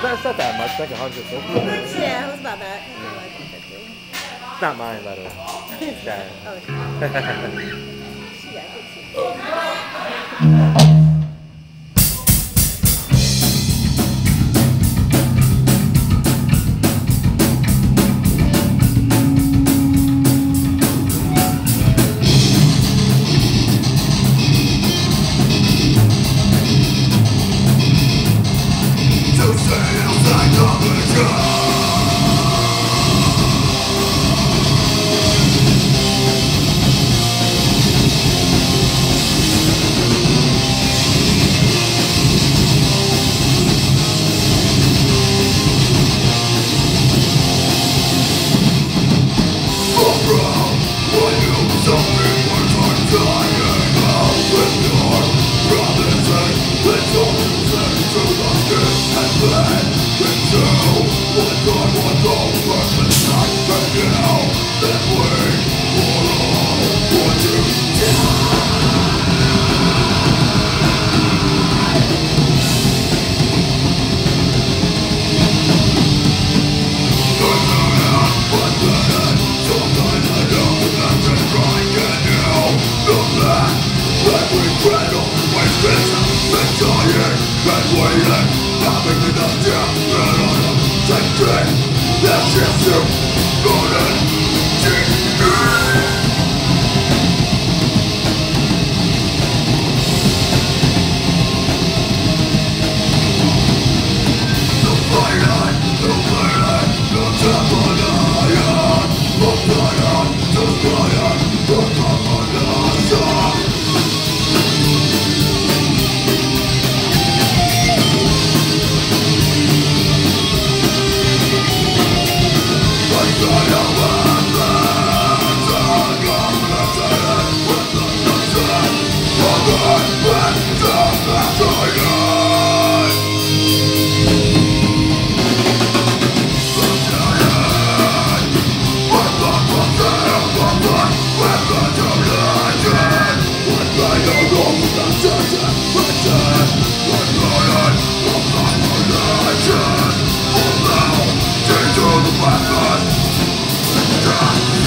That's not that much, like 150. Yeah, it was about that. It's not mine, by the way. It's. Oh, she the What? That's just you, Rock!